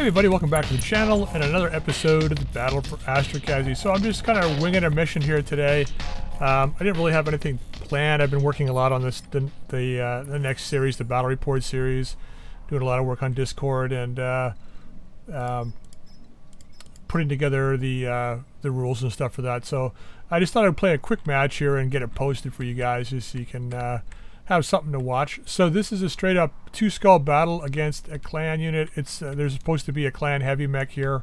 Hey everybody, welcome back to the channel and another episode of the Battle for Astrokaszy. So I'm just kind of winging a mission here today. Um, I didn't really have anything planned. I've been working a lot on this the the, uh, the next series, the Battle Report series, doing a lot of work on Discord and uh, um, putting together the uh, the rules and stuff for that. So I just thought I'd play a quick match here and get it posted for you guys, just so you can uh, have something to watch. So this is a straight up two skull battle against a clan unit. It's uh, there's supposed to be a clan heavy mech here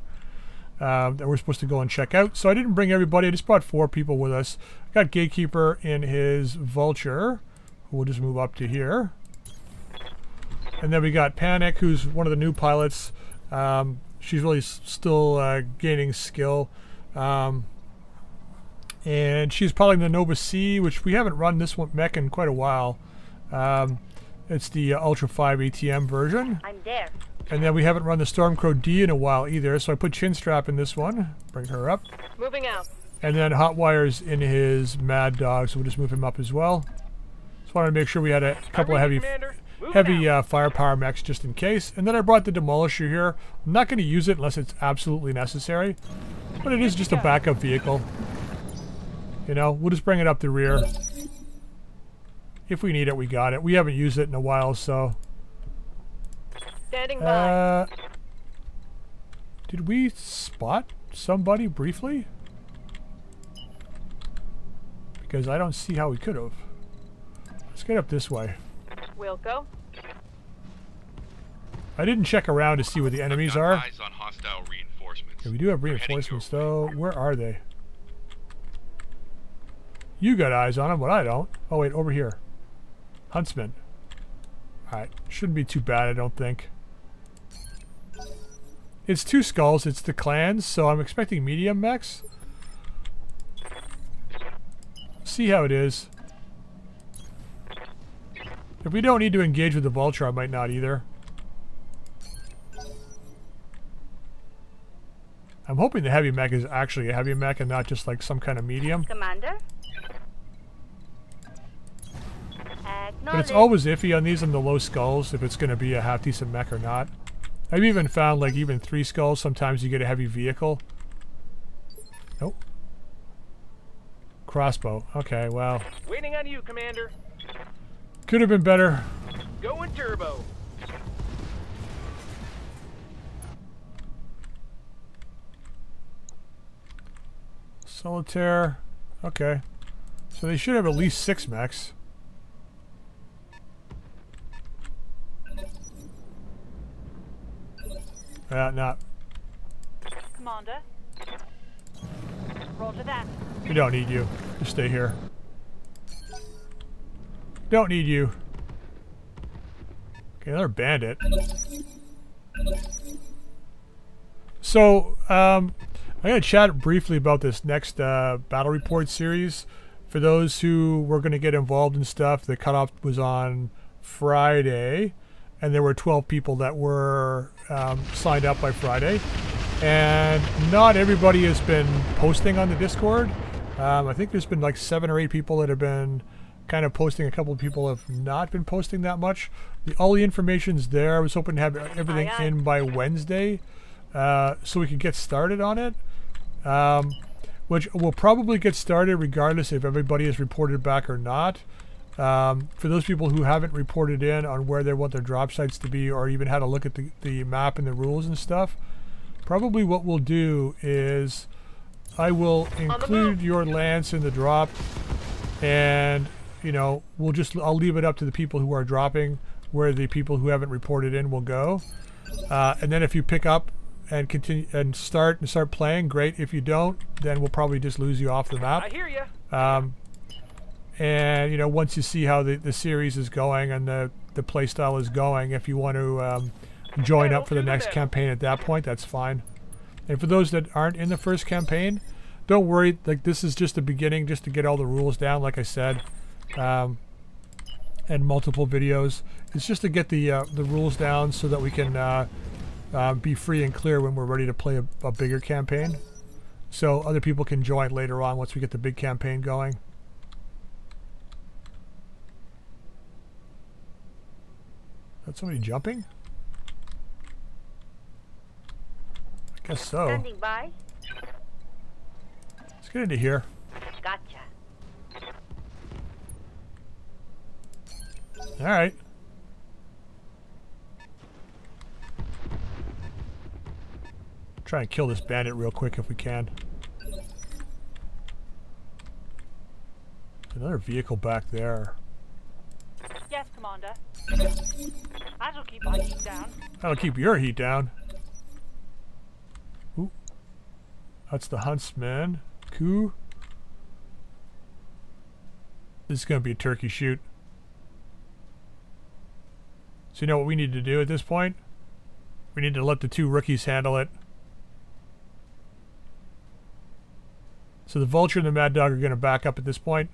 uh, that we're supposed to go and check out. So I didn't bring everybody. I just brought four people with us. I got Gatekeeper in his Vulture. We'll just move up to here. And then we got Panic, who's one of the new pilots. Um, she's really still uh, gaining skill. Um, and she's probably the Nova C, which we haven't run this one mech in quite a while. Um, it's the uh, Ultra 5 ATM version. I'm there. And then we haven't run the Stormcrow D in a while either, so I put Chinstrap in this one. Bring her up. Moving out. And then Hotwire's in his Mad Dog, so we'll just move him up as well. Just wanted to make sure we had a couple of heavy heavy uh, firepower mechs just in case. And then I brought the Demolisher here. I'm not going to use it unless it's absolutely necessary, but it is just a backup vehicle. You know, we'll just bring it up the rear. If we need it, we got it. We haven't used it in a while, so... Standing by. Uh, did we spot somebody briefly? Because I don't see how we could have. Let's get up this way. We'll go. I didn't check around to see where the enemies are. Eyes on hostile reinforcements. Yeah, we do have reinforcements though. Where are they? You got eyes on them, but I don't. Oh wait, over here. Huntsman. Alright, shouldn't be too bad, I don't think. It's two skulls, it's the clans, so I'm expecting medium mechs. See how it is. If we don't need to engage with the vulture, I might not either. I'm hoping the heavy mech is actually a heavy mech and not just like some kind of medium. Commander. But it's Acknowledge. always iffy on these on the low skulls if it's going to be a half decent mech or not. I've even found like even three skulls, sometimes you get a heavy vehicle. Nope. Crossbow. Okay, well, Waiting on you, Commander. could have been better. Going turbo. Solitaire. Okay. So they should have at least six mechs. Uh, not. Commander. Roger that. We don't need you. Just stay here. Don't need you. Okay, another bandit. So, um, I'm going to chat briefly about this next uh, battle report series. For those who were going to get involved in stuff, the cutoff was on Friday, and there were 12 people that were um, signed up by Friday. And not everybody has been posting on the Discord. Um, I think there's been like seven or eight people that have been kind of posting. A couple of people have not been posting that much. The, all the information's there. I was hoping to have everything in by Wednesday, uh, so we could get started on it. Um, which will probably get started regardless if everybody is reported back or not. Um, for those people who haven't reported in on where they want their drop sites to be or even had a look at the, the map and the rules and stuff, probably what we'll do is I will include your lance in the drop and you know we'll just I'll leave it up to the people who are dropping where the people who haven't reported in will go. Uh, and then if you pick up and continue and start and start playing great. If you don't then we'll probably just lose you off the map. I hear you. um, and you know once you see how the, the series is going and the the play style is going if you want to um, join up for the next campaign at that point that's fine. And for those that aren't in the first campaign don't worry like this is just the beginning just to get all the rules down like i said um, and multiple videos. It's just to get the uh, the rules down so that we can uh, uh, be free and clear when we're ready to play a, a bigger campaign. So other people can join later on once we get the big campaign going That's somebody jumping? I guess so. Standing by. Let's get into here. Gotcha. All right. Try and kill this bandit real quick if we can. Another vehicle back there. Yes, Commander. That'll keep my heat down. That'll keep your heat down. Ooh. That's the huntsman. Coup. This is going to be a turkey shoot. So you know what we need to do at this point? We need to let the two rookies handle it. So the Vulture and the Mad Dog are going to back up at this point.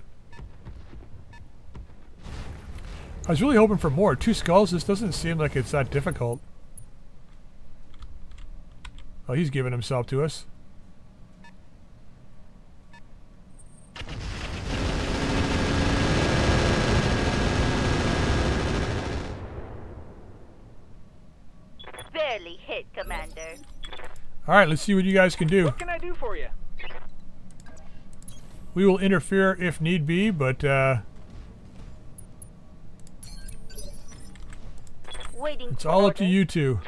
I was really hoping for more. Two skulls, this doesn't seem like it's that difficult. Oh, he's giving himself to us. Barely hit, Commander. Alright, let's see what you guys can do. What can I do for you? We will interfere if need be, but uh, Waiting it's all up to you two.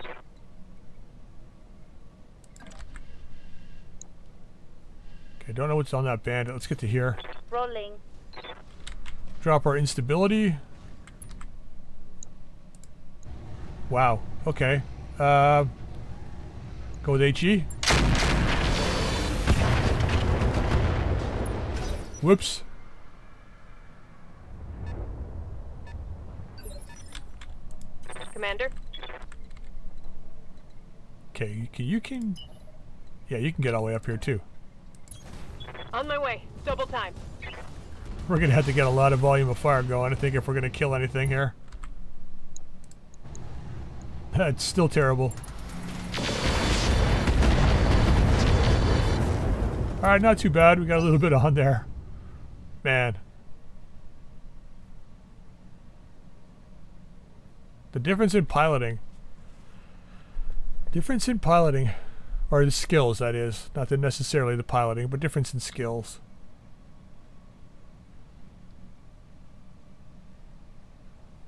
Okay, don't know what's on that bandit. Let's get to here. Rolling. Drop our instability. Wow. Okay. Uh, go with HE. Whoops. Commander? Okay, you can, you can... Yeah, you can get all the way up here too. On my way. Double time. We're gonna have to get a lot of volume of fire going, I think, if we're gonna kill anything here. That's still terrible. Alright, not too bad. We got a little bit on there. Man. The difference in piloting. Difference in piloting. Or the skills, that is. Not the necessarily the piloting, but difference in skills.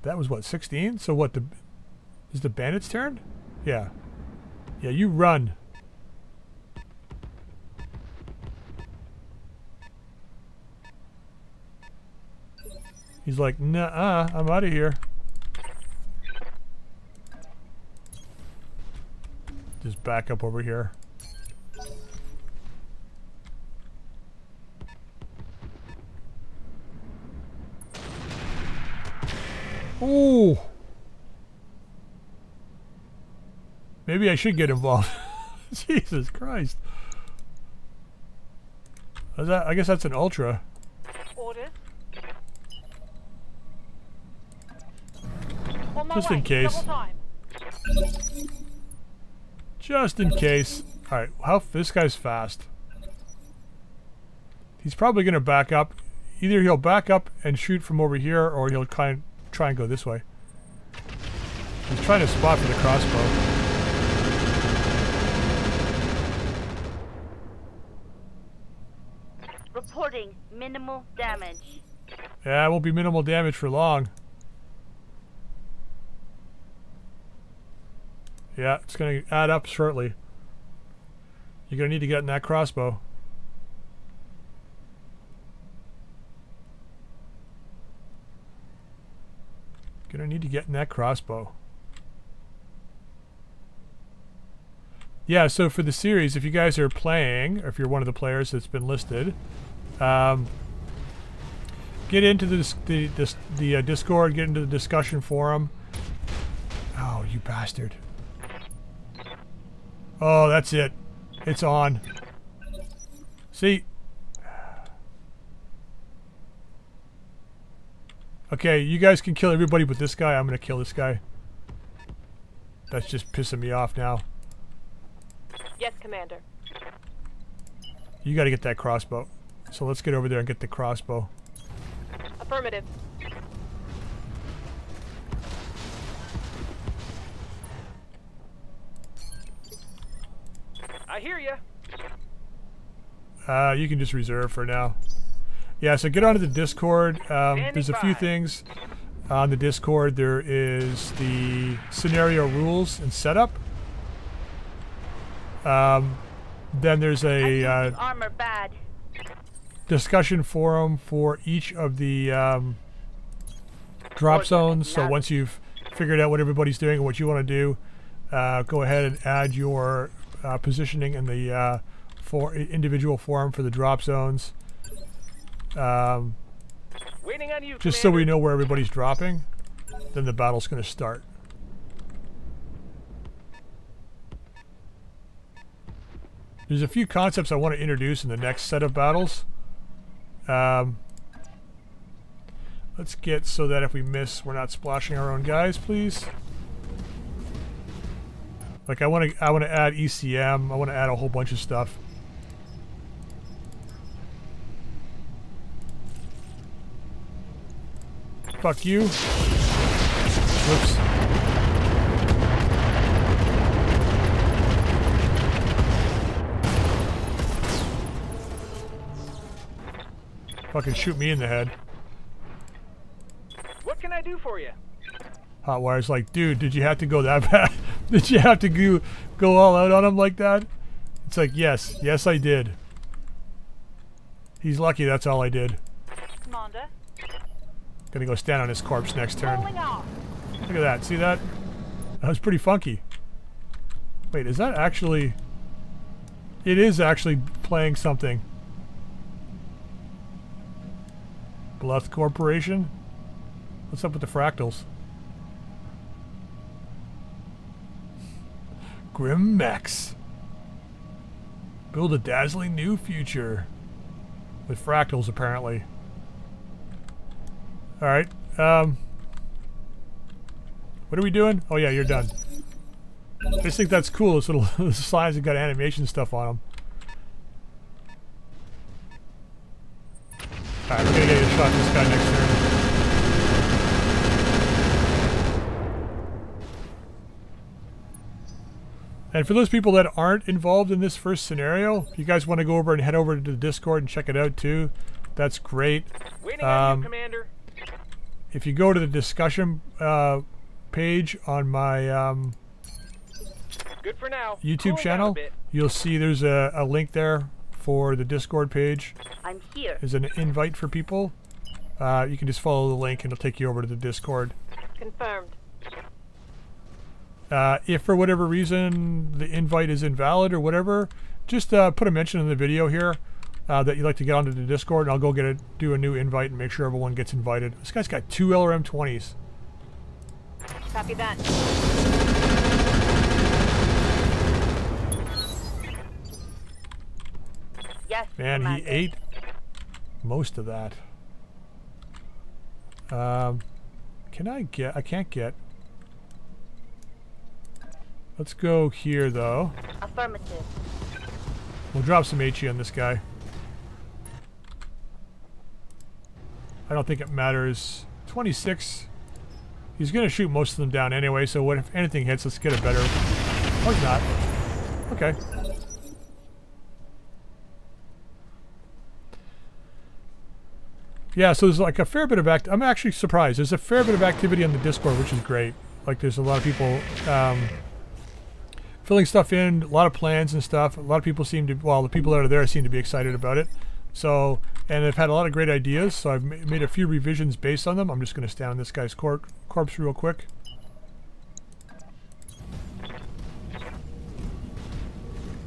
That was what, 16? So what, the is the bandit's turn? Yeah. Yeah, you run. He's like, nah, I'm out of here. Just back up over here. Ooh. Maybe I should get involved. Jesus Christ. Is that, I guess that's an ultra. My Just in case. Just in case. Alright, how this guy's fast. He's probably gonna back up. Either he'll back up and shoot from over here or he'll try and try and go this way. He's trying to spot for the crossbow. Reporting minimal damage. Yeah, it won't be minimal damage for long. Yeah, it's going to add up shortly. You're going to need to get in that crossbow. To need to get in that crossbow. Yeah, so for the series, if you guys are playing, or if you're one of the players that's been listed, um, get into the dis- the the uh, Discord, get into the discussion forum. Oh, you bastard! Oh, that's it. It's on. See. Okay, you guys can kill everybody but this guy. I'm gonna kill this guy. That's just pissing me off now. Yes, Commander. You gotta get that crossbow. So let's get over there and get the crossbow. Affirmative. I hear ya. Uh, you can just reserve for now. Yeah, so get onto the Discord. Um, there's a few things on the Discord. There is the scenario rules and setup. Um, then there's a uh, armor bad. discussion forum for each of the um, drop zones. So once you've figured out what everybody's doing and what you want to do, uh, go ahead and add your uh, positioning in the uh, for individual form for the drop zones. Um, Waiting on you, just so we know where everybody's dropping, then the battle's going to start. There's a few concepts I want to introduce in the next set of battles. Um, let's get so that if we miss, we're not splashing our own guys, please. Like I want to, I want to add ECM. I want to add a whole bunch of stuff. Fuck you. Whoops. Fucking shoot me in the head. What can I do for you? Hotwire's like, dude, did you have to go that bad? did you have to go, go all out on him like that? It's like, yes, yes I did. He's lucky that's all I did. Commander. Gonna go stand on his corpse next turn. Look at that. See that? That was pretty funky. Wait, is that actually... It is actually playing something. Bluff Corporation? What's up with the fractals? Grim Max. Build a dazzling new future. With fractals, apparently. Alright, um... What are we doing? Oh yeah, you're done. I just think that's cool. This little this slides have got animation stuff on them. Alright, we're gonna get a shot this guy next turn. And for those people that aren't involved in this first scenario, if you guys want to go over and head over to the Discord and check it out too, that's great. Waiting on Um, you, Commander. If you go to the discussion uh, page on my um, Good for now. YouTube Cooling channel, you'll see there's a, a link there for the Discord page. I'm here. There's an invite for people. Uh, you can just follow the link and it'll take you over to the Discord. Confirmed. Uh, if for whatever reason the invite is invalid or whatever, just uh, put a mention in the video here uh, that you'd like to get onto the Discord, and I'll go get a do a new invite and make sure everyone gets invited. This guy's got two LRM 20s. Copy that. Yes, Man, he ate most of that. Um, can I get? I can't get. Let's go here though. Affirmative. We'll drop some HE on this guy. I don't think it matters. 26. He's going to shoot most of them down anyway, so what if anything hits, let's get a better... Oh, he's not. Okay. Yeah, so there's like a fair bit of act. I'm actually surprised. There's a fair bit of activity on the Discord, which is great. Like, there's a lot of people um, filling stuff in, a lot of plans and stuff. A lot of people seem to, well, the people that are there seem to be excited about it. So, and they've had a lot of great ideas. So I've made a few revisions based on them. I'm just going to stand on this guy's cor- corpse real quick.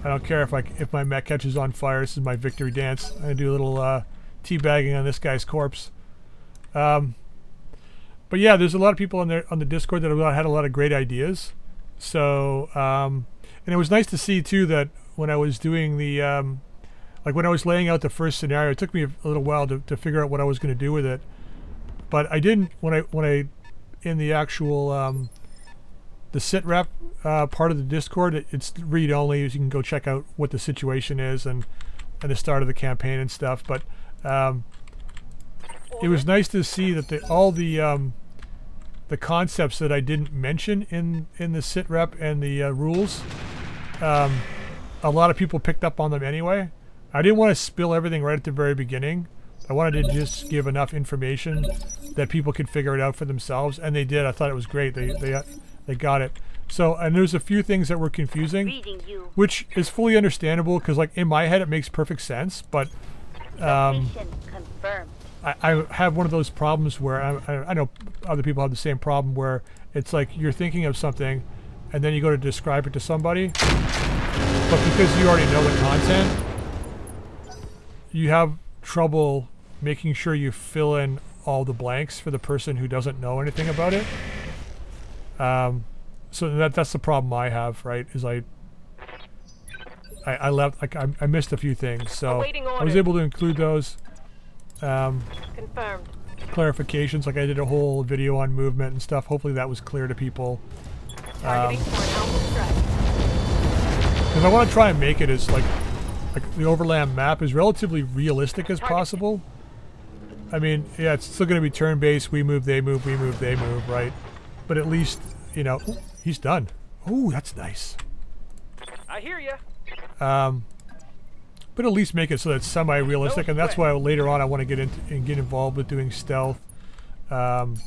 I don't care if I if my mech catches on fire. This is my victory dance. I'm gonna do a little uh, teabagging on this guy's corpse. Um, but yeah, there's a lot of people on there on the Discord that have had a lot of great ideas. So, um, and it was nice to see too that when I was doing the, um, like when I was laying out the first scenario, it took me a, little while to, to figure out what I was going to do with it. But I didn't when I when I in the actual um, the sit rep uh, part of the Discord, it, it's read only. So you can go check out what the situation is and and the start of the campaign and stuff. But um, it was nice to see that the all the um, the concepts that I didn't mention in in the sit rep and the uh, rules um, a lot of people picked up on them anyway. I didn't want to spill everything right at the very beginning. I wanted to just give enough information that people could figure it out for themselves, and they did. I thought it was great. They they they got it. So, and there's a few things that were confusing, which is fully understandable because, like, in my head, it makes perfect sense. But um, confirmed. I, I have one of those problems where I, I, I know other people have the same problem where it's like you're thinking of something and then you go to describe it to somebody, but because you already know the content, you have trouble making sure you fill in all the blanks for the person who doesn't know anything about it. Um, so that that's the problem I have, right? Is I I, I left like I, I missed a few things, so I was able to include those. Um, Confirmed. clarifications. Like I did a whole video on movement and stuff. Hopefully that was clear to people. Targeting Um, for an alpha strike. I want to try and make it as like like the overland map is relatively realistic as possible. I mean, yeah, it's still going to be turn-based. We move, they move, we move, they move, right? But at least, you know, ooh, he's done. Oh, that's nice. I hear you. Um, but at least make it so that's semi-realistic, and that's why later on I want to get into and get involved with doing stealth, um,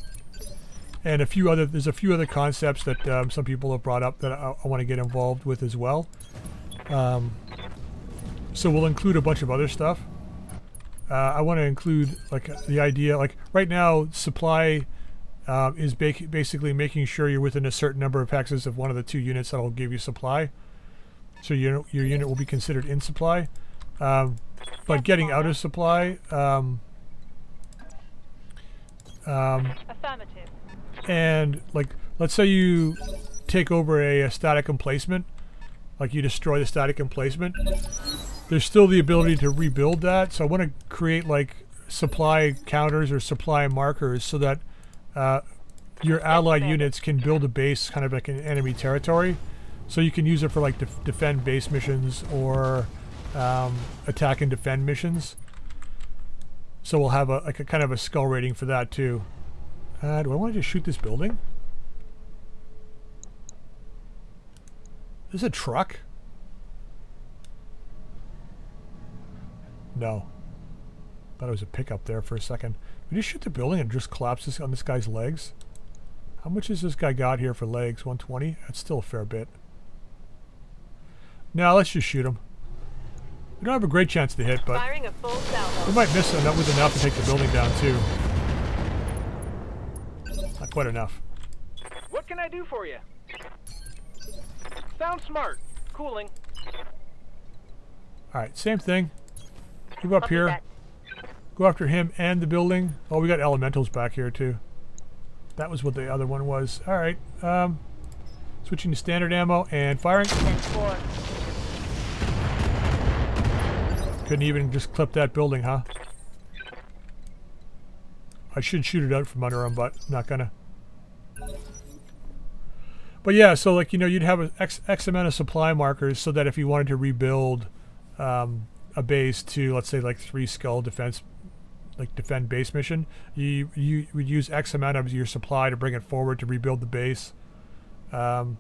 and a few other. There's a few other concepts that um, some people have brought up that I, I want to get involved with as well. Um, so we'll include a bunch of other stuff. Uh, I want to include like the idea, like right now, supply uh, is ba- basically making sure you're within a certain number of hexes of one of the two units that'll give you supply. So your your unit will be considered in supply. Um, but getting out of supply, um, um, Affirmative. and like let's say you take over a, a static emplacement, like you destroy the static emplacement, there's still the ability to rebuild that. So I want to create like supply counters or supply markers so that uh, your allied units can build a base kind of like an enemy territory. So you can use it for like def- defend base missions or um, attack and defend missions. So we'll have a like a kind of a skull rating for that too. Uh, do I want to just shoot this building? Is this a truck? No. Thought it was a pickup there for a second. We just shoot the building and just collapse this on this guy's legs. How much has this guy got here for legs? 120? That's still a fair bit. Now let's just shoot him. We don't have a great chance to hit, but we might miss enough with enough to take the building down too. Not quite enough. What can I do for you? Sounds smart. Cooling. Alright, same thing. Move up here. Go after him and the building. Oh, we got elementals back here too. That was what the other one was. Alright, um, switching to standard ammo and firing. Couldn't even just clip that building, huh? I should shoot it out from under him, but not gonna. But yeah, so like you know, you'd have X, X amount of supply markers, so that if you wanted to rebuild um, a base to let's say like three skull defense, like defend base mission, you you would use x amount of your supply to bring it forward to rebuild the base. Um,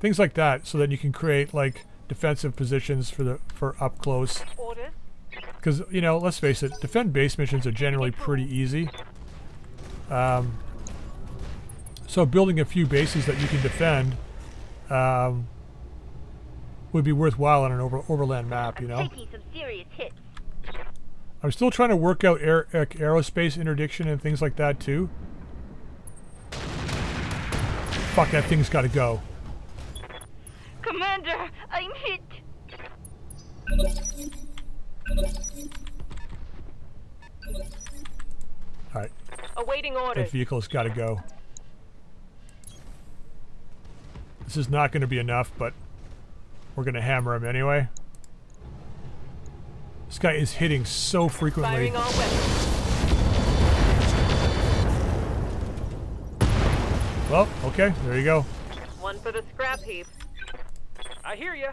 things like that, so that you can create like defensive positions for the for up close. Because you know let's face it defend base missions are generally pretty easy. Um, so building a few bases that you can defend um, would be worthwhile on an over, overland map you know? Taking some serious hits. i'm still trying to work out air, like, aerospace interdiction and things like that too. Fuck that thing's got to go Commander, I'm hit. all right Awaiting that orders. vehicle's got to go this is not going to be enough but we're going to hammer him anyway this guy is hitting so frequently Firing all weapons. well okay there you go One for the scrap heap. I hear you.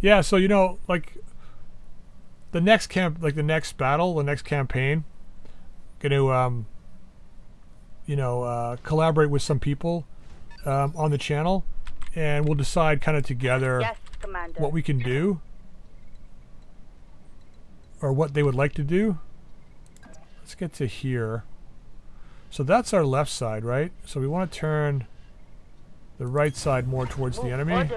Yeah, so you know, like the next camp, like the next battle, the next campaign, gonna um, you know, uh, collaborate with some people um, on the channel, and we'll decide kind of together Yes, Commander. What we can do or what they would like to do. Let's get to here. So that's our left side, right? So we want to turn the right side more towards the enemy.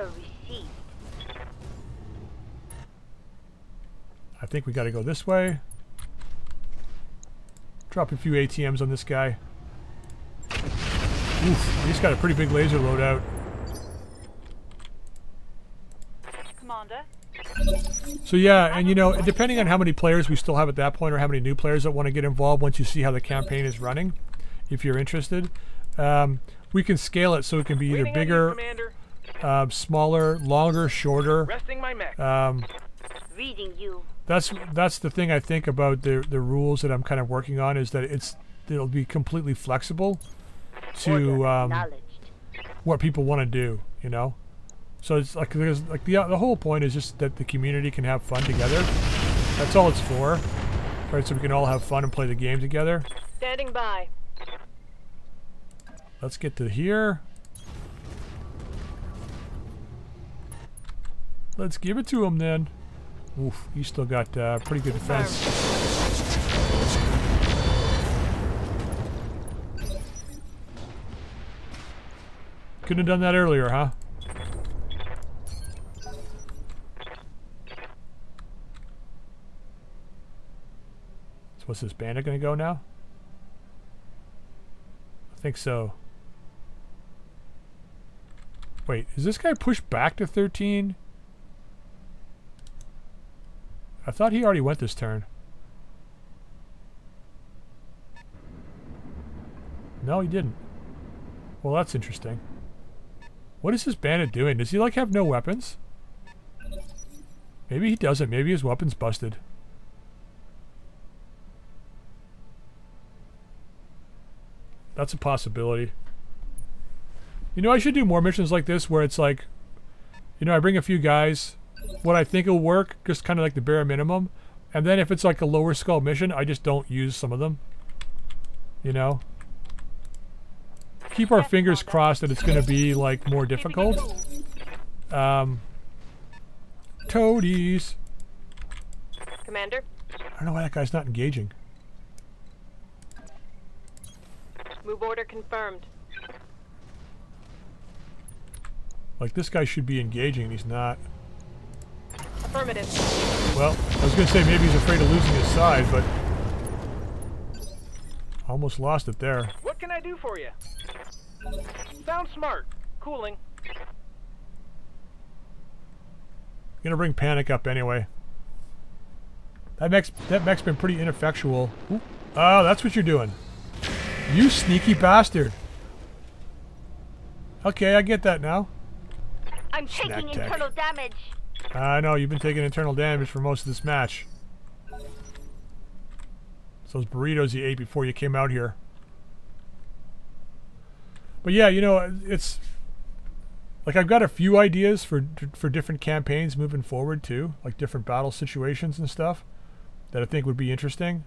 I think we got to go this way. Drop a few ATMs on this guy. Oof, he's got a pretty big laser loadout. Commander. So yeah, and you know, depending on how many players we still have at that point, or how many new players that want to get involved once you see how the campaign is running, if you're interested, um, we can scale it so it can be either Waiting on you, bigger, uh, smaller, longer, shorter. Resting my mech. Um, Reading you. that's that's the thing I think about the the rules that I'm kind of working on is that it's it'll be completely flexible to um, what people want to do, you know. So it's like there's like the the whole point is just that the community can have fun together. That's all it's for, right? So we can all have fun and play the game together. Standing by. Let's get to here. Let's give it to him then. Oof, he's still got uh, pretty good defense. Couldn't have done that earlier, huh? So what's this bandit gonna go now? I think so. Wait, is this guy pushed back to 13? I thought he already went this turn. No, he didn't. Well, that's interesting. What is this bandit doing? Does he like have no weapons? Maybe he doesn't. Maybe his weapon's busted. That's a possibility. You know, I should do more missions like this where it's like, you know, I bring a few guys, what I think will work, just kind of like the bare minimum. And then if it's like a lower skull mission, I just don't use some of them. You know? Keep our fingers crossed that it's going to be like more difficult. Um, toadies. Commander. I don't know why that guy's not engaging. Move order confirmed. Like this guy should be engaging and he's not. Affirmative. Well, I was going to say maybe he's afraid of losing his side, but almost lost it there. What can I do for you? Sound smart. Cooling. Gonna bring panic up anyway. That mech's that mech's been pretty ineffectual. Ooh. Oh, that's what you're doing. You sneaky bastard. Okay, I get that now. I'm Snack taking tech. internal damage. I know you've been taking internal damage for most of this match. It's those burritos you ate before you came out here. But yeah, you know, it's like I've got a few ideas for for different campaigns moving forward too, like different battle situations and stuff that I think would be interesting.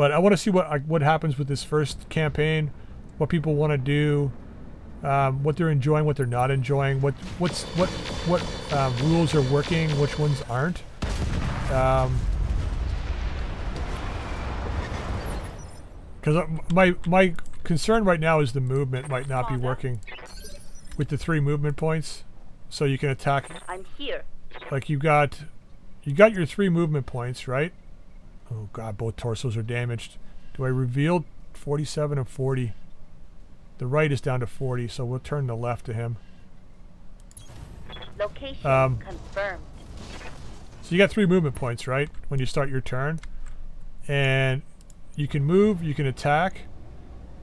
But I want to see what what happens with this first campaign, what people want to do, um, what they're enjoying, what they're not enjoying, what what's what what um, rules are working, which ones aren't. Um, because my my concern right now is the movement might not be working with the three movement points, so you can attack I'm here. like you got you got your three movement points right oh god both torsos are damaged. Do i reveal 47 and 40 the right is down to 40 so we'll turn the left to him. Location Um, confirmed. so you got three movement points right when you start your turn. And you can move you can attack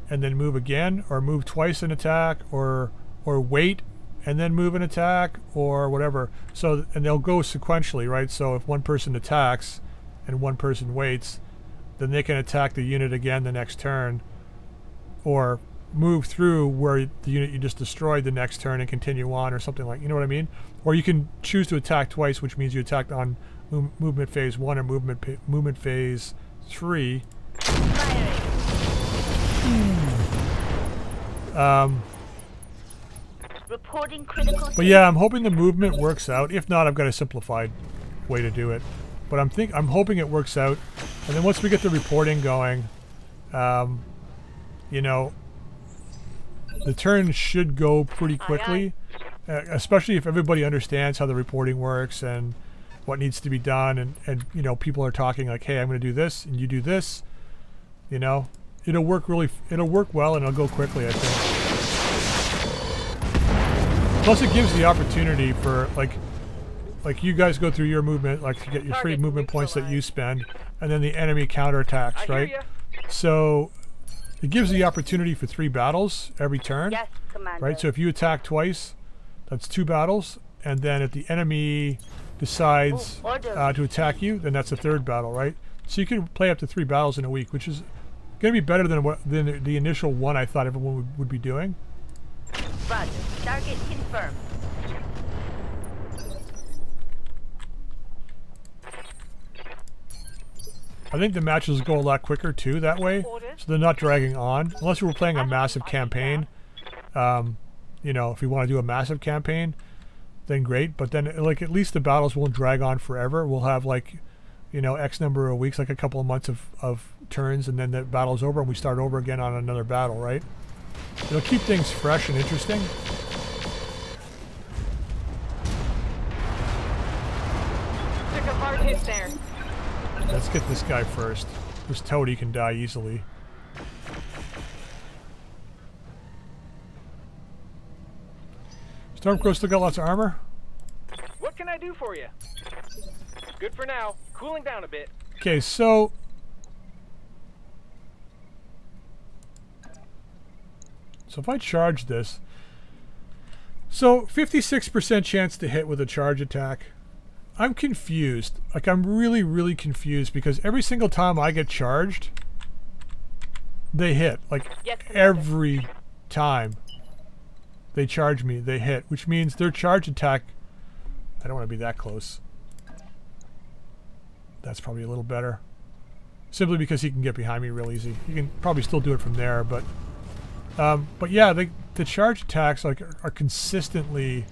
and then move again or move twice and attack or or wait and then move and attack or whatever. So and they'll go sequentially right? So if one person attacks and one person waits then they can attack the unit again the next turn or move through where the unit you just destroyed the next turn and continue on or something like you know what I mean? Or you can choose to attack twice, which means you attacked on mov- movement phase one or movement movement phase three. Um, Reporting critical. but yeah, I'm hoping the movement works out. If not, I've got a simplified way to do it. But I'm think I'm hoping it works out. And then once we get the reporting going, um, you know, the turn should go pretty quickly, uh, especially if everybody understands how the reporting works and what needs to be done, and and you know people are talking like, hey, I'm going to do this, and you do this, you know, it'll work really, it'll work well, and it'll go quickly. I think. Plus, it gives the opportunity for like, like you guys go through your movement, like to get your free movement points that you spend, and then the enemy counterattacks, right? So it gives the opportunity for three battles every turn, Yes, Commander. right? So if you attack twice, that's two battles, and then if the enemy decides Oh, uh, to attack you, then that's a third battle, right? So you can play up to three battles in a week, which is going to be better than what than the- the initial one I thought everyone would, would be doing. Roger. Target confirmed. I think the matches go a lot quicker too that way, so they're not dragging on. Unless we were playing a massive campaign, um, you know, if we want to do a massive campaign, then great. But then, like, at least the battles won't drag on forever. We'll have like, you know, X number of weeks, like a couple of months of, of turns, and then the battle's over, and we start over again on another battle, right? It'll keep things fresh and interesting. Let's get this guy first. This toady can die easily. Stormcrow still got lots of armor. What can I do for you? Good for now. Cooling down a bit. Okay, so so if I charge this, so 56% chance to hit with a charge attack. I'm confused. Like I'm really, really confused because every single time I get charged, they hit. Like Yes, every time they charge me, they hit, which means their charge attack. I don't want to be that close. That's probably a little better. Simply because he can get behind me real easy. You can probably still do it from there, but um, but yeah, the the charge attacks like are, are consistently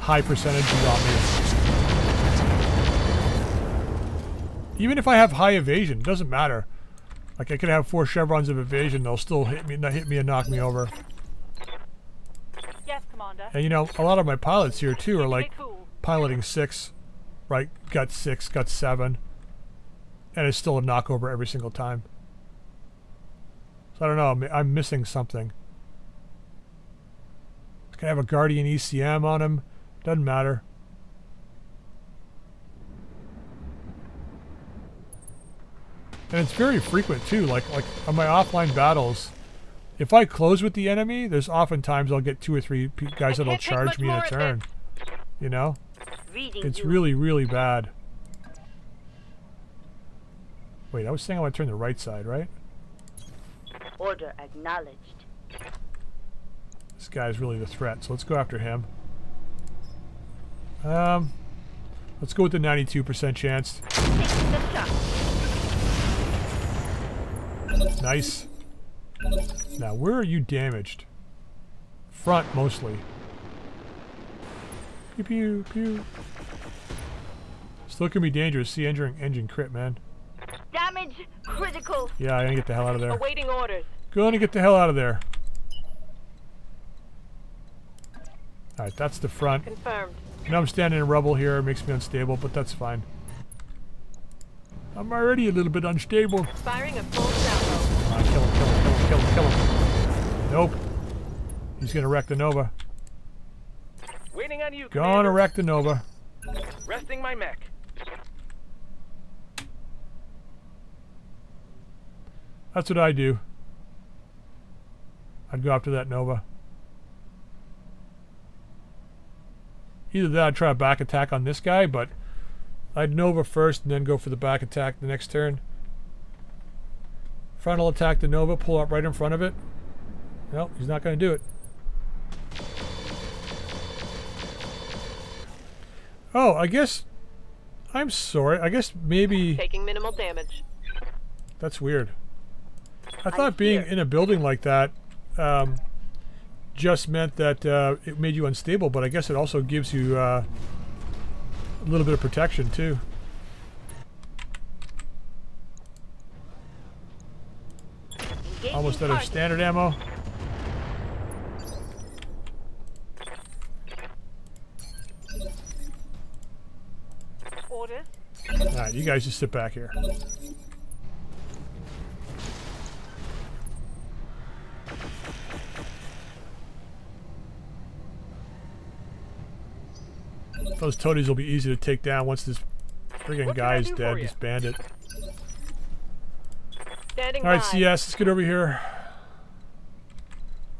high percentage on me. Even if I have high evasion, it doesn't matter. Like I could have four chevrons of evasion, they'll still hit me, hit me and knock me over. Yes, Commander. And you know, a lot of my pilots here too are like piloting six, right? Got six, got seven, and it's still a knockover every single time. So I don't know. I'm, I'm missing something. It's gonna have a Guardian ECM on him. Doesn't matter. And it's very frequent too. Like like on my offline battles, if I close with the enemy, there's oftentimes I'll get two or three guys that'll charge me in a turn. You know, Reading it's you. really really bad. Wait, I was saying I want to turn the right side, right? Order acknowledged. This guy's really the threat, so let's go after him. Um, let's go with the 92% chance. Taking the shot. Nice. Now, where are you damaged? Front, mostly. Pew pew pew. Still can be dangerous. See engine engine crit, man. Damage critical. Yeah, I gotta get the hell out of there. Awaiting orders. Gonna get the hell out of there. Alright, that's the front. Confirmed. Now I'm standing in rubble here. It makes me unstable, but that's fine. I'm already a little bit unstable. Firing a full on, kill him, kill him, kill him, kill him, kill him. Nope. He's gonna wreck the Nova. Waiting on you. Gonna Commander. wreck the Nova. Resting my mech. That's what I do. I'd go after that Nova. Either that, I'd try a back attack on this guy, but I'd Nova first and then go for the back attack the next turn. Frontal attack the Nova, pull up right in front of it. No, he's not going to do it. Oh, I guess. I'm sorry. I guess maybe Taking minimal damage. that's weird. I thought being in a building like that um, just meant that uh, it made you unstable, but I guess it also gives you uh, a little bit of protection too. Engaging Almost out of standard ammo. Orders. Alright, you guys just sit back here. Those toadies will be easy to take down once this friggin' What can I dead, this bandit. Standing Alright, by. CS, let's get over here.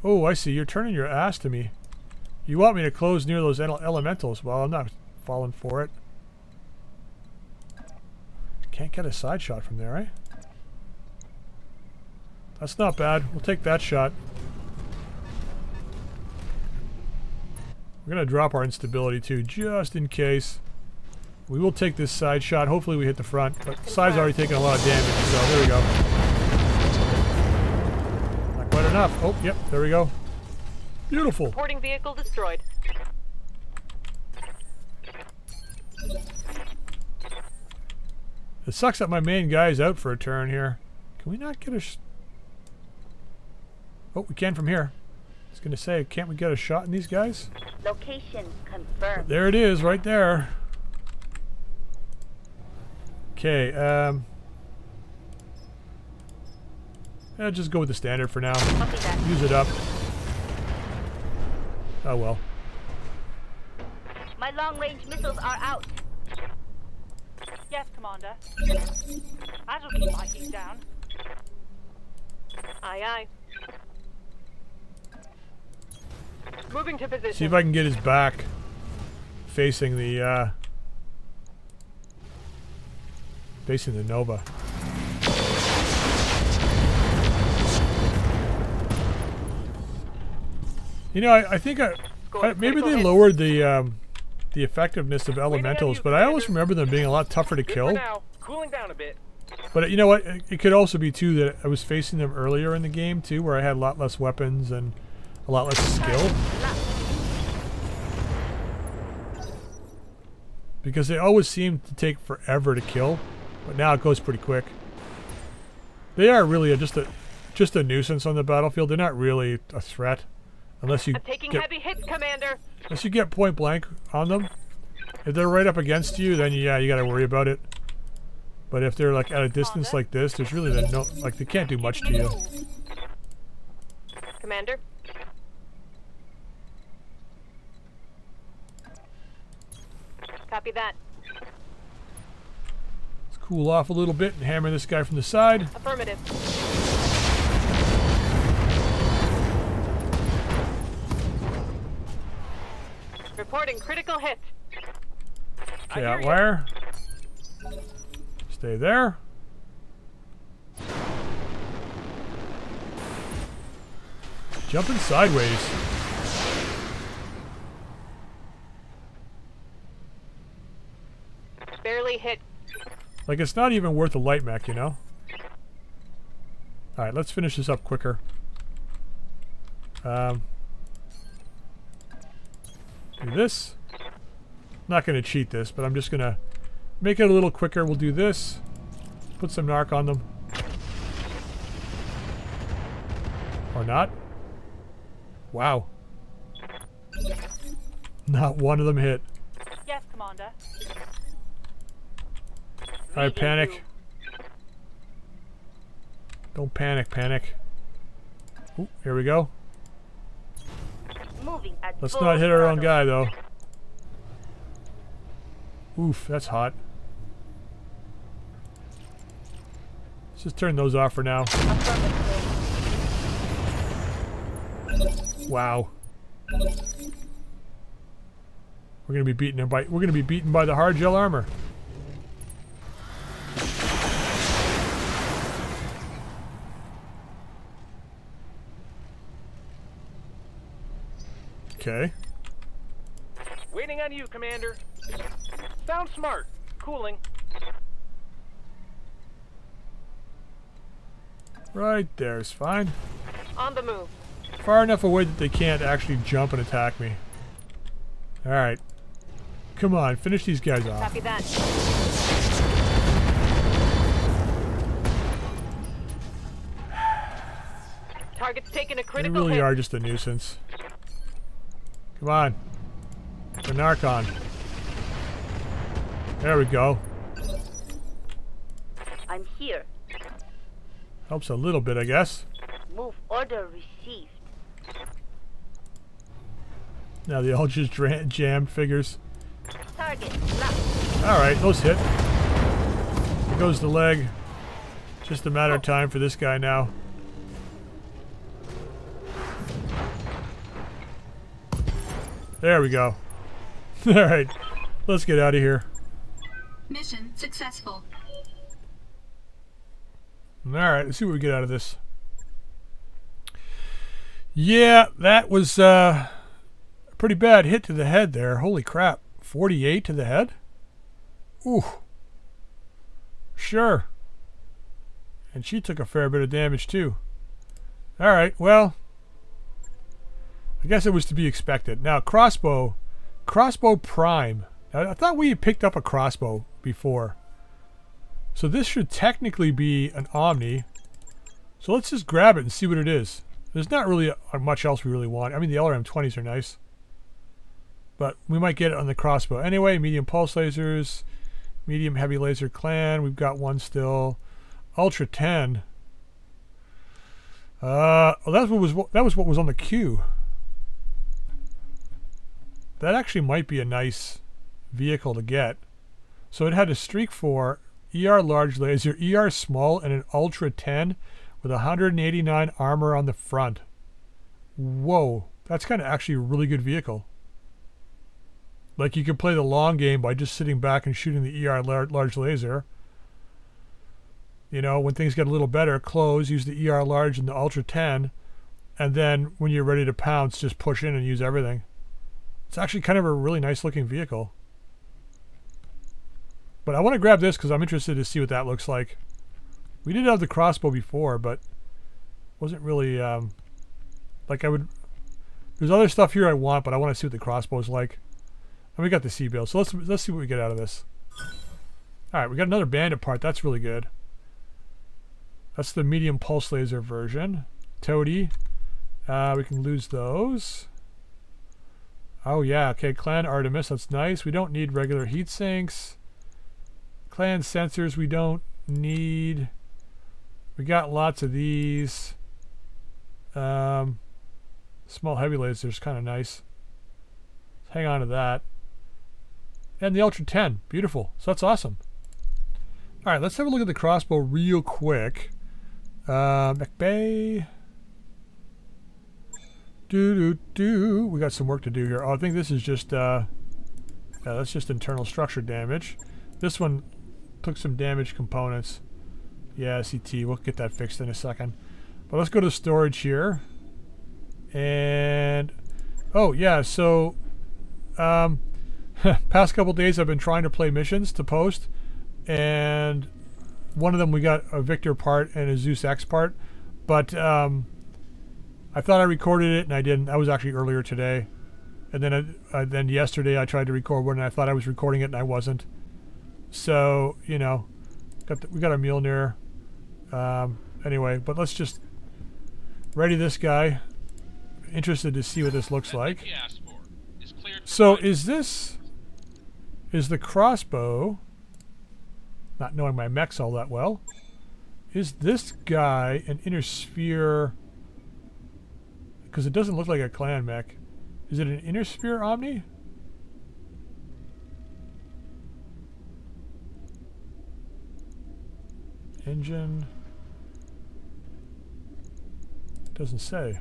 Oh, I see. You're turning your ass to me. You want me to close near those ele- elementals. Well, I'm not falling for it. Can't get a side shot from there, eh? That's not bad. We'll take that shot. We're going to drop our instability too, just in case. We will take this side shot. Hopefully we hit the front. But side's already taken a lot of damage, so there we go. Not quite enough. Oh, yep, there we go. Beautiful. Reporting vehicle destroyed. It sucks that my main guy's out for a turn here. Can we not get a... Oh, we can from here. I was going to say, can't we get a shot in these guys? Location confirmed. There it is, right there. Okay, um... Yeah, just go with the standard for now. Use it up. Oh well. My long-range missiles are out. Yes, Commander. I shall keep my heat down. Aye, aye. Moving to position. See if I can get his back facing the, uh... Facing the Nova. You know, I, I think I, I maybe they lowered the um, the effectiveness of elementals, but I always remember them being a lot tougher to kill. Cooling down a bit. But you know what? It, it could also be too that I was facing them earlier in the game too, where I had a lot less weapons and a lot less skill. Because they always seem to take forever to kill, but now it goes pretty quick. They are really a, just a just a nuisance on the battlefield. They're not really a threat, unless you I'm taking get, heavy hits, Commander. unless you get point blank on them. If they're right up against you, then yeah, you got to worry about it. But if they're like at a distance like this, there's really the no like they can't do much to you. Commander. Copy that. Let's cool off a little bit and hammer this guy from the side. Affirmative. Reporting critical hit. Okay, hear ya. outwire. Stay there. Jumping sideways. Barely hit. Like it's not even worth a light mech, you know? Alright, let's finish this up quicker. Um, do this. Not going to cheat this, but I'm just going to make it a little quicker. We'll do this. Put some narc on them. Or not. Wow. Not one of them hit. Yes, Commander. Alright, panic. Don't panic, panic. Ooh, here we go. Let's not hit our own guy, though. Oof, that's hot. Let's just turn those off for now. Wow. We're gonna be beaten by we're gonna be beaten by the hard gel armor. Okay. Waiting on you, Commander. Sounds smart. Cooling. Right there's fine. On the move. Far enough away that they can't actually jump and attack me. Alright. Come on, finish these guys off. Copy that. Target's taking a critical They critical really hit. are just a nuisance. Come on. The Narcon. There we go. I'm here. Helps a little bit, I guess. Move order received. Now they all just dra- jammed figures. Target locked. Alright, those hit. There goes the leg. Just a matter of oh. time for this guy now. There we go. Alright, let's get out of here. Mission successful. Alright, let's see what we get out of this. Yeah, that was uh, a pretty bad hit to the head there. Holy crap. 48 to the head? Ooh. Sure. And she took a fair bit of damage too. Alright, well. I guess it was to be expected. Now, crossbow. Crossbow prime. Now, I thought we had picked up a crossbow before. So this should technically be an Omni. So let's just grab it and see what it is. There's not really uh much else we really want. I mean, the LRM-20s are nice. But we might get it on the crossbow. Anyway, medium pulse lasers, medium heavy laser clan. We've got one still. Ultra 10. Uh, well, that was that was what was on the queue. That actually might be a nice vehicle to get. So it had a Streak 4, ER large laser, ER small, and an Ultra 10 with 189 armor on the front. Whoa, that's kind of actually a really good vehicle. Like you could play the long game by just sitting back and shooting the ER lar- large laser. You know, when things get a little better, close, use the ER large and the Ultra 10, and then when you're ready to pounce, just push in and use everything. It's actually kind of a really nice looking vehicle. But I want to grab this because I'm interested to see what that looks like. We did have the crossbow before, but wasn't really um, like I would. There's other stuff here I want, but I want to see what the crossbow is like. And we got the C bill, so let's let's see what we get out of this. All right, we got another bandit part. That's really good. That's the medium pulse laser version. Toady. Uh, we can lose those. Oh yeah, okay, Clan Artemis, that's nice. We don't need regular heat sinks. Clan sensors we don't need. We got lots of these. Um, small heavy lasers, kind of nice. Hang on to that. And the Ultra 10, beautiful. So that's awesome. All right, let's have a look at the crossbow real quick. Uh, Mech Bay. Do do do. We got some work to do here. Oh, I think this is just uh, yeah, that's just internal structure damage. This one took some damage components. Yeah, CT. We'll get that fixed in a second. But let's go to storage here. And oh yeah, so um, past couple days I've been trying to play missions to post, and one of them we got a Victor part and a Zeus X part, but um, I thought I recorded it and I didn't. That was actually earlier today, and then uh, uh, then yesterday I tried to record one and I thought I was recording it and I wasn't. So you know, got the, we got a Mjolnir. Um, anyway, but let's just ready this guy. Interested to see what this looks like. He asked for is cleared for So is this is the crossbow? Not knowing my mechs all that well, is this guy an inner sphere? Because it doesn't look like a clan mech. Is it an inner sphere omni? Engine. Doesn't say.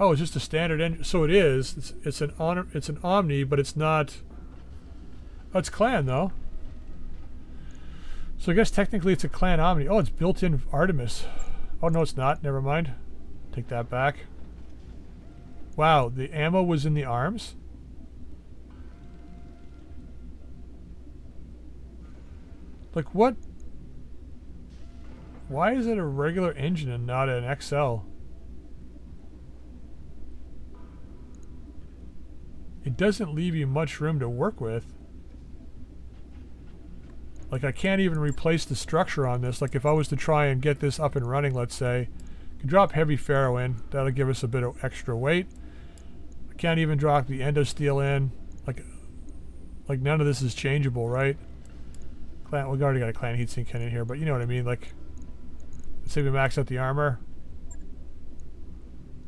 Oh, it's just a standard engine. So it is. It's, it's an. It's an Omni, but it's not. Oh, it's Clan though. So I guess technically it's a Clan Omni. Oh, it's built-in Artemis. Oh no, it's not. Never mind. Take that back. Wow, the ammo was in the arms? Like what? Why is it a regular engine and not an XL? It doesn't leave you much room to work with. Like I can't even replace the structure on this. Like if I was to try and get this up and running, let's say, can drop heavy ferro in. That'll give us a bit of extra weight. I can't even drop the endo steel in. Like, like none of this is changeable, right? Clan, we've already got a clan heatsink in here, but you know what I mean. Like, let's say we max out the armor.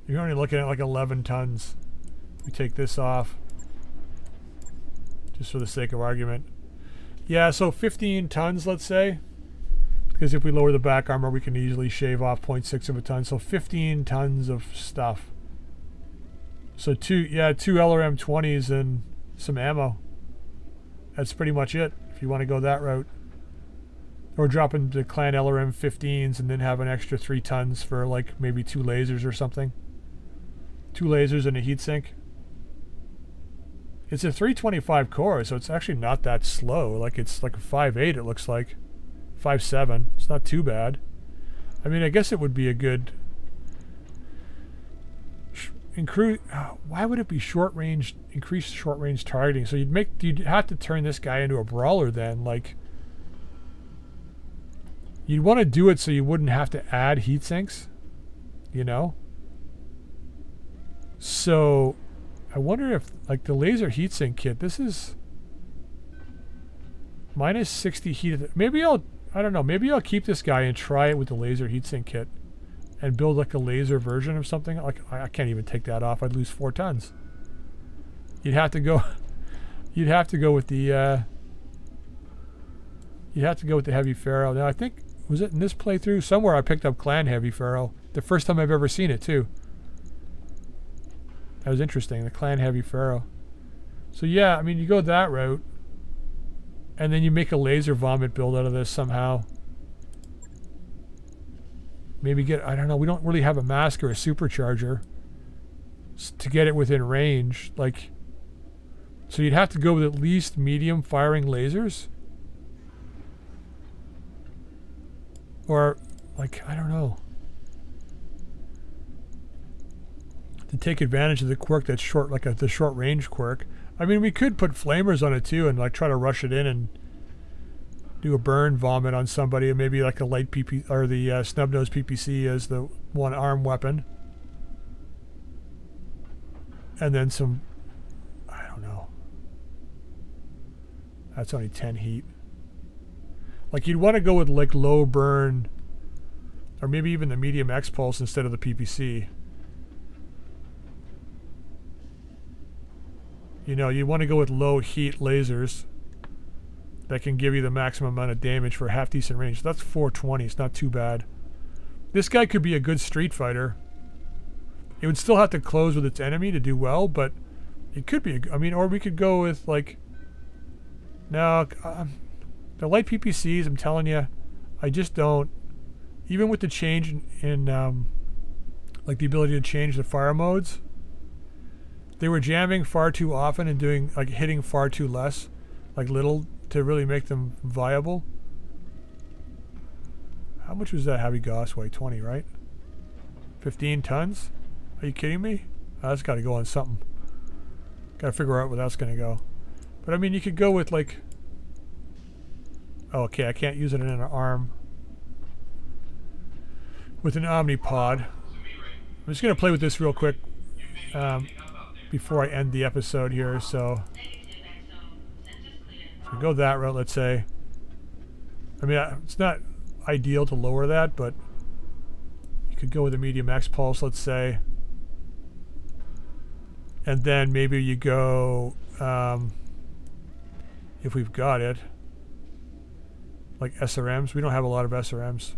You're only looking at like 11 tons. We take this off, just for the sake of argument. Yeah, so 15 tons, let's say. Because if we lower the back armor, we can easily shave off 0.6 of a ton. So 15 tons of stuff. So two, yeah, two LRM 20s and some ammo. That's pretty much it, if you want to go that route. Or dropping the clan LRM 15s and then have an extra three tons for like maybe two lasers or something. Two lasers and a heatsink. It's a 325 core, so it's actually not that slow. Like it's like a 5.8 it looks like. 5.7. It's not too bad. I mean, I guess it would be a good... Incru uh, why would it be short range, increased short range targeting? So you'd make, you'd have to turn this guy into a brawler then, like... You'd want to do it so you wouldn't have to add heat sinks, you know? So, I wonder if, like, the laser heatsink kit, this is minus 60 heat. Maybe I'll, I don't know, maybe I'll keep this guy and try it with the laser heatsink kit and build, like, a laser version of something. Like, I, can't even take that off. I'd lose four tons. You'd have to go, you'd have to go with the, uh, you'd have to go with the heavy ferro. Now, I think, was it in this playthrough? Somewhere I picked up clan heavy ferro. The first time I've ever seen it, too. That was interesting, the clan heavy ferro. So yeah, I mean, you go that route, and then you make a laser vomit build out of this somehow. Maybe get, I don't know, we don't really have a mask or a supercharger to get it within range. Like, so you'd have to go with at least medium firing lasers. Or, like, I don't know. to take advantage of the quirk that's short, like a, the short range quirk. I mean, we could put flamers on it too and like try to rush it in and do a burn vomit on somebody and maybe like a light PP or the uh, snub nose PPC as the one arm weapon. And then some, I don't know. That's only 10 heat. Like you'd want to go with like low burn or maybe even the medium X pulse instead of the PPC. You know, you want to go with low heat lasers that can give you the maximum amount of damage for half decent range. That's 420. It's not too bad. This guy could be a good street fighter. It would still have to close with its enemy to do well, but it could be. A, I mean, or we could go with like. Now, um, the light PPCs. I'm telling you, I just don't. Even with the change in, in um, like the ability to change the fire modes, they were jamming far too often and doing like hitting far too less, like little to really make them viable. How much was that heavy Gauss weigh? 20, right? 15 tons? Are you kidding me? Oh, that's got to go on something. Got to figure out where that's going to go. But I mean, you could go with like... Oh, okay, I can't use it in an arm. With an Omnipod. I'm just going to play with this real quick. Um, before I end the episode here, so, so go that route, let's say. I mean, it's not ideal to lower that, but you could go with a medium max pulse, let's say. And then maybe you go, um, if we've got it, like SRMs. We don't have a lot of SRMs.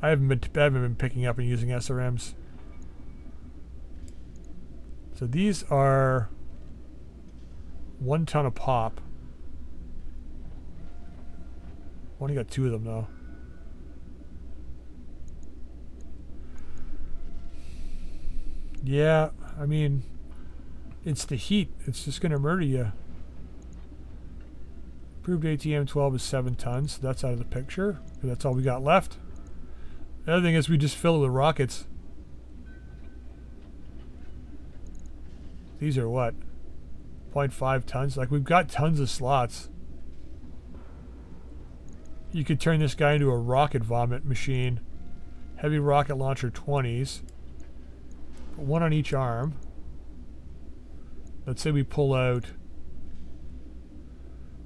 I haven't been, I haven't been picking up and using SRMs. So these are one ton of pop. Only got two of them though. Yeah, I mean, it's the heat. It's just going to murder you. Improved ATM 12 is 7 tons. So that's out of the picture. That's all we got left. The other thing is we just fill it with rockets. These are what? 0.5 tons? Like, we've got tons of slots. You could turn this guy into a rocket vomit machine. Heavy rocket launcher 20s. Put One on each arm. Let's say we pull out...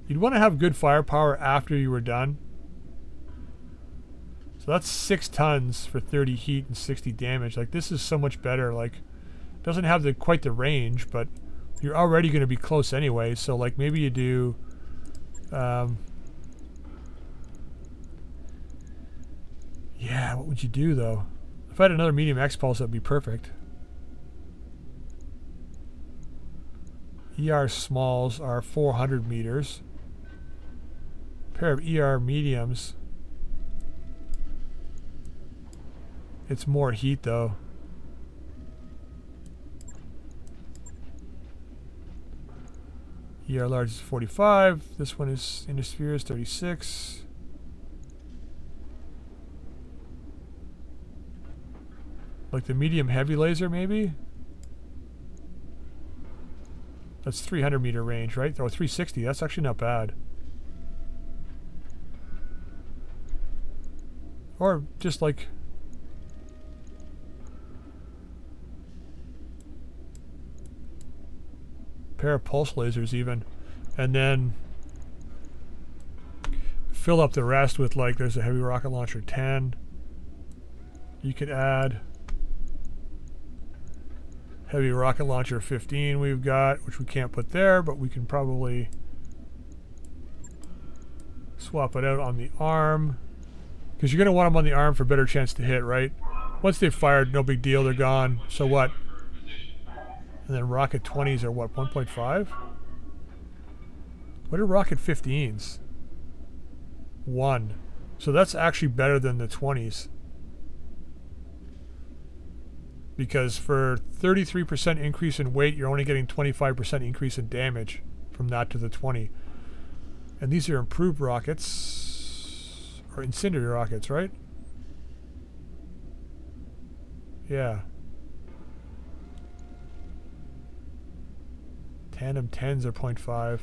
You'd want to have good firepower after you were done. So that's 6 tons for 30 heat and 60 damage. Like, this is so much better. Like, doesn't have the quite the range, but you're already going to be close anyway. So, like, maybe you do... Um, yeah, what would you do, though? If I had another medium X-Pulse, that'd be perfect. ER smalls are 400 meters. pair of ER mediums. It's more heat though. ER large is 45. This one is Inner Sphere is 36. Like the medium heavy laser maybe? That's 300 meter range, right? Or 360. That's actually not bad. Or just like... pair of pulse lasers even. And then fill up the rest with like, there's a heavy rocket launcher 10. You could add heavy rocket launcher 15 we've got, which we can't put there, but we can probably swap it out on the arm. Because you're going to want them on the arm for better chance to hit, right? Once they've fired, no big deal, they're gone. So what? And then rocket 20s are what, 1.5? What are rocket 15s? 1. So that's actually better than the 20s because for 33% increase in weight, you're only getting 25% increase in damage from that to the 20. And these are improved rockets, or incendiary rockets, right? Yeah. Tandem 10s are 0.5.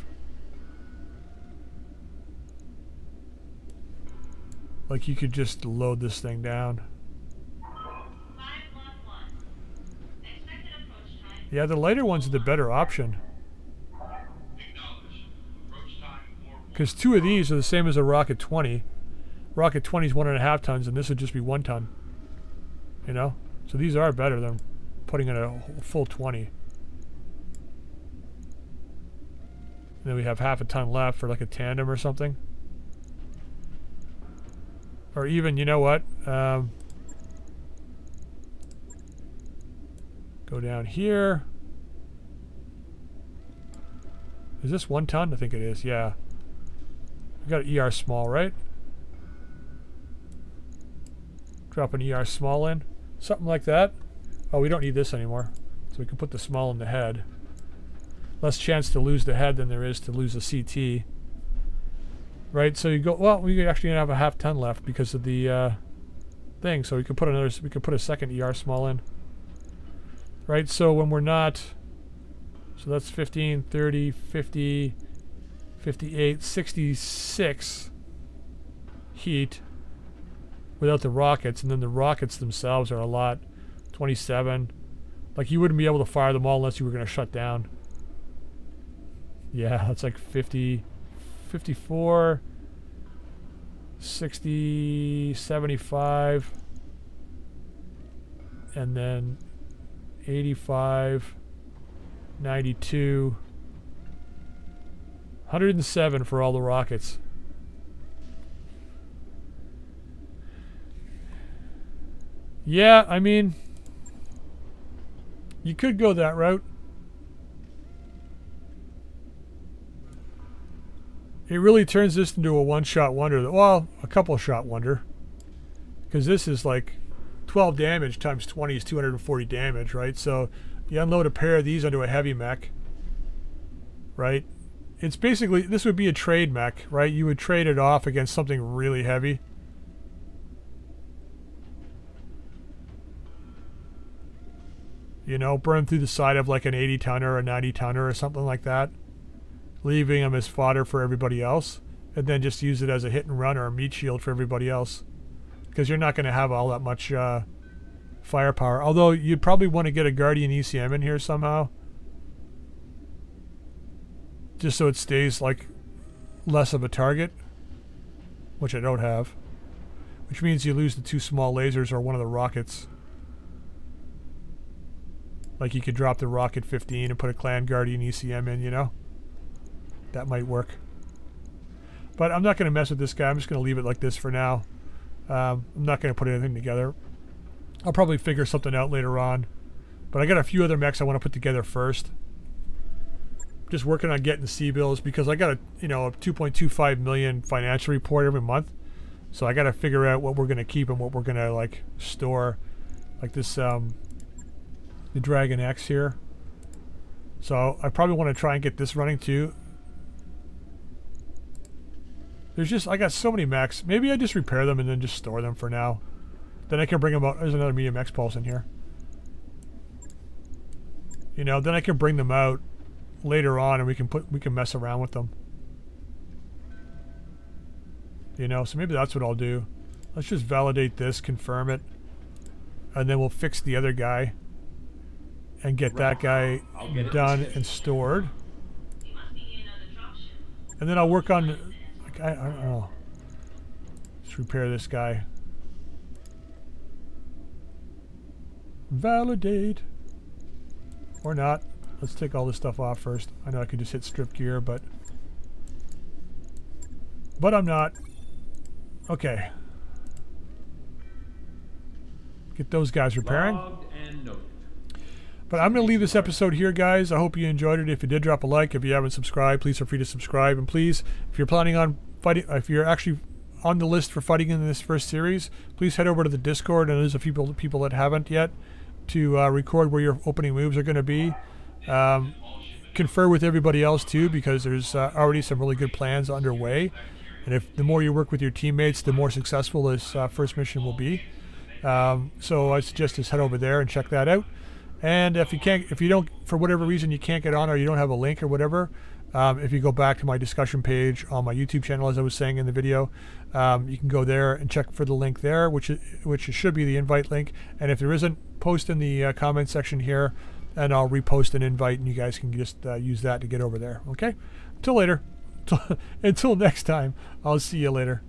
Like you could just load this thing down. Yeah, the lighter one's are the better option. Because two of these are the same as a Rocket 20. Rocket 20 is one and a half tons, and this would just be one ton. You know? So these are better than putting in a full 20. And then we have half a ton left for like a tandem or something. Or even, you know what? Um, Go down here. Is this one ton? I think it is, yeah. We got an ER small, right? Drop an ER small in. Something like that. Oh, we don't need this anymore. So we can put the small in the head. Less chance to lose the head than there is to lose a CT. Right, so you go, well, we actually have a half ton left because of the uh, thing. So we could put another, we could put a second ER small in right? So when we're not, so that's 15, 30, 50, 58, 66 heat without the rockets, and then the rockets themselves are a lot, 27. Like you wouldn't be able to fire them all unless you were going to shut down. Yeah, that's like 50, 54, 60, 75, and then 85, 92, 107 for all the rockets. Yeah, I mean, you could go that route. It really turns this into a one-shot wonder. Well, a couple-shot wonder. Because this is like 12 damage times 20 is 240 damage, right? So you unload a pair of these onto a heavy mech, right? It's basically, this would be a trade mech, right? You would trade it off against something really heavy. You know, burn through the side of like an 80 tonner or a 90 tonner or something like that. Leaving them as fodder for everybody else. And then just use it as a hit and run or a meat shield for everybody else. Because you're not going to have all that much uh, firepower. Although you'd probably want to get a Guardian ECM in here somehow. Just so it stays like less of a target. Which I don't have. Which means you lose the two small lasers or one of the rockets. Like you could drop the Rocket 15 and put a Clan Guardian ECM in, you know? That might work. But I'm not going to mess with this guy. I'm just going to leave it like this for now. Um, I'm not going to put anything together. I'll probably figure something out later on. But I got a few other mechs I want to put together first. Just working on getting the C-bills because I got a, you know, a 2.25 million financial report every month. So I got to figure out what we're going to keep and what we're going to, like, store. Like this, um, the Dragon X here. So I probably want to try and get this running too. There's just, I got so many mechs. Maybe I just repair them and then just store them for now. Then I can bring them out. There's another medium X pulse in here. You know, then I can bring them out later on and we can put, we can mess around with them. You know, so maybe that's what I'll do. Let's just validate this, confirm it, and then we'll fix the other guy and get that guy done and stored. And then I'll work on, I, I don't know. Let's repair this guy. Validate. Or not. Let's take all this stuff off first. I know I could just hit strip gear, but... But I'm not. Okay. Get those guys repairing. But I'm going to leave this episode here, guys. I hope you enjoyed it. If you did, drop a like. If you haven't subscribed, please feel free to subscribe. And please, if you're planning on fighting, if you're actually on the list for fighting in this first series, please head over to the Discord. And there's a few people, that haven't yet to uh, record where your opening moves are going to be. Um, confer with everybody else too, because there's uh, already some really good plans underway. And if the more you work with your teammates, the more successful this uh, first mission will be. Um, so I suggest just head over there and check that out. And if you can't, if you don't, for whatever reason, you can't get on or you don't have a link or whatever, um, if you go back to my discussion page on my YouTube channel, as I was saying in the video, um, you can go there and check for the link there, which which should be the invite link. And if there isn't, post in the uh, comment section here, and I'll repost an invite, and you guys can just uh, use that to get over there. Okay. Until later. Until next time. I'll see you later.